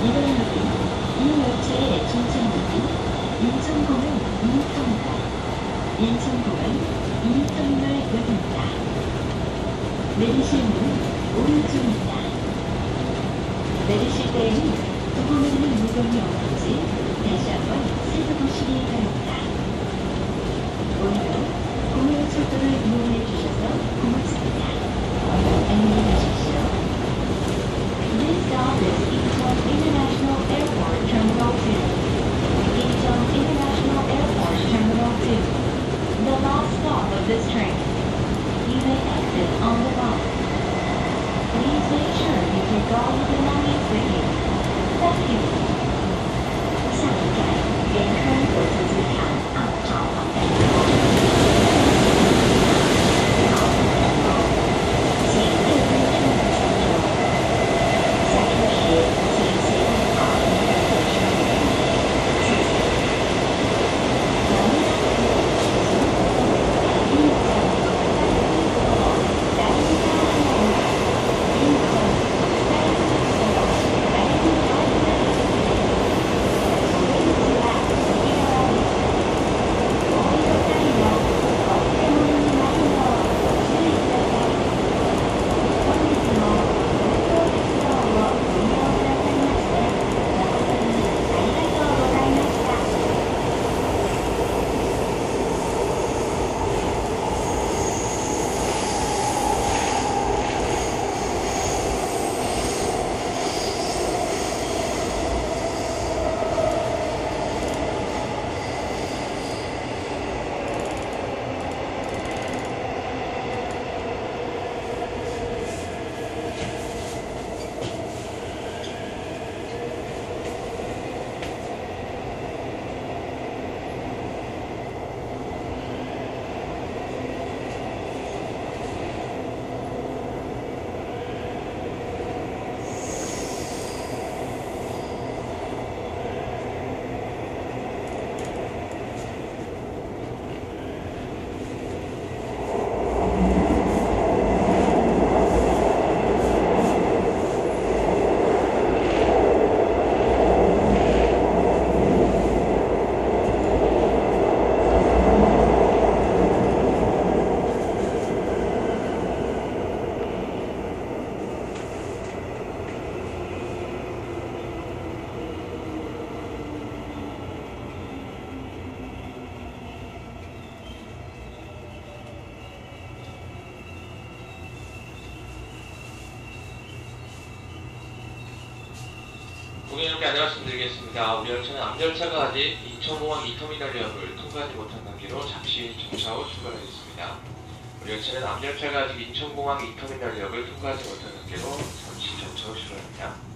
이번역은 이 열차의 종착역인 인천공항 2터미널, 인천공항 2터미널 역입니다. 내리실 문은 오른쪽입니다. 내리실 때에는 두고 내리는 물건이 없는지 다시 한번 살펴보시기 바랍니다. 오늘도 공항철도를 이용해 주셔서 고맙습니다. Thank you. 고객님께 안녕하씀드리겠습니다. 우리 열차는 앞열차가 아직 인천공항 2터미널역을 통과하지 못한 관계로 잠시 정차 후 출발하겠습니다. 우리 열차는 앞열차가 아직 인천공항 2터미널역을 통과하지 못한 관계로 잠시 정차 후 출발합니다.